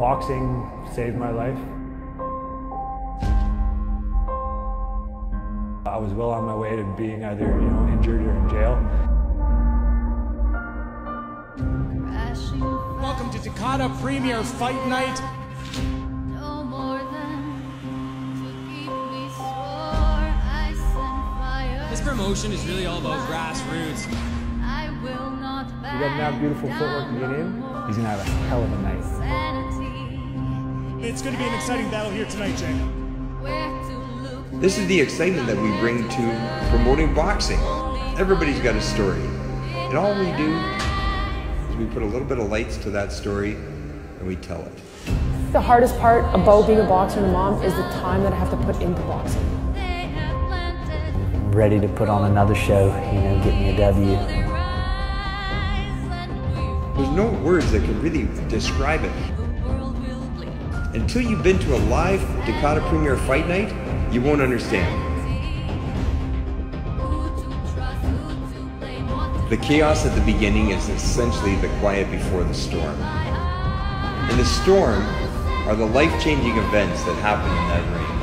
Boxing saved my life. I was well on my way to being either you know injured or in jail. Welcome to Dekada Premier Fight Night. No more than to keep me sore, ice and fire. This promotion is really all about grassroots. I will not You back got enough beautiful footwork to get in. He's gonna have a hell of a night. Sanity. It's going to be an exciting battle here tonight, Jay. Where to look This is the excitement that we bring to promoting boxing. Everybody's got a story. And all we do is we put a little bit of lights to that story and we tell it. The hardest part about being a boxer and a mom is the time that I have to put into boxing. they have ready to put on another show, you know, get me a W. Rise and we There's no words that can really describe it. Until you've been to a live Dekada Premier Fight Night, you won't understand. The chaos at the beginning is essentially the quiet before the storm. And the storm are the life changing events that happen in that ring.